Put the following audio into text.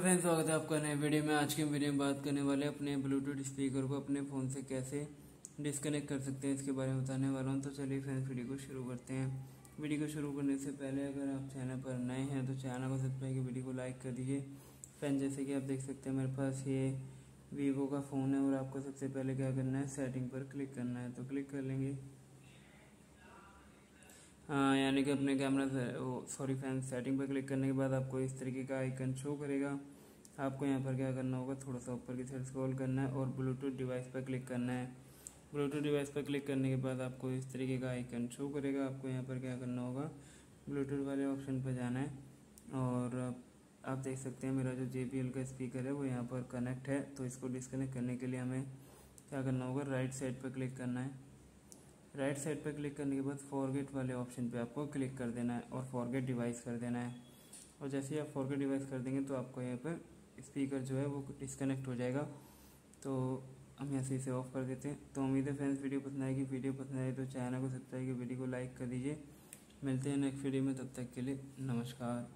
Friends, स्वागत है आपका नए वीडियो में। आज के वीडियो में बात करने वाले अपने ब्लूटूथ स्पीकर को अपने फ़ोन से कैसे डिस्कनेक्ट कर सकते हैं, इसके बारे में बताने वाला हूँ। तो चलिए फ्रेंड्स वीडियो को शुरू करते हैं। वीडियो को शुरू करने से पहले अगर आप चैनल पर नए हैं तो चैनल को सबसे पहले वीडियो को लाइक कर दीजिए। फ्रेंड जैसे कि आप देख सकते हैं, मेरे पास ये वीवो का फ़ोन है और आपको सबसे पहले क्या करना है सेटिंग पर क्लिक करना है। तो क्लिक कर लेंगे। यानी कि अपने कैमरा सॉरी फ़ैन सेटिंग पर क्लिक करने के बाद आपको इस तरीके का आइकन शो करेगा। आपको यहाँ पर क्या करना होगा, थोड़ा सा ऊपर की साइड स्क्रॉल करना है और ब्लूटूथ डिवाइस पर क्लिक करना है। ब्लूटूथ डिवाइस पर क्लिक करने के बाद आपको इस तरीके का आइकन शो करेगा। आपको यहाँ पर क्या करना होगा ब्लूटूथ वाले ऑप्शन पर जाना है और आप देख सकते हैं मेरा जो जे का स्पीकर है, वो यहाँ पर कनेक्ट है। तो इसको डिसकनेक्ट करने के लिए हमें क्या करना होगा राइट साइड पर क्लिक करना है। राइट साइड पर क्लिक करने के बाद फॉरगेट वाले ऑप्शन पे आपको क्लिक कर देना है और फॉरगेट डिवाइस कर देना है। और जैसे ही आप फॉरगेट डिवाइस कर देंगे तो आपको यहाँ पर स्पीकर जो है वो डिस्कनेक्ट हो जाएगा। तो हम यहाँ से इसे ऑफ़ कर देते हैं। तो उम्मीद है फ्रेंड्स वीडियो पसंद आएगी। वीडियो पसंद आए तो चैनल को सब्सक्राइब वीडियो को लाइक कर दीजिए। मिलते हैं नेक्स्ट वीडियो में, तब तक के लिए नमस्कार।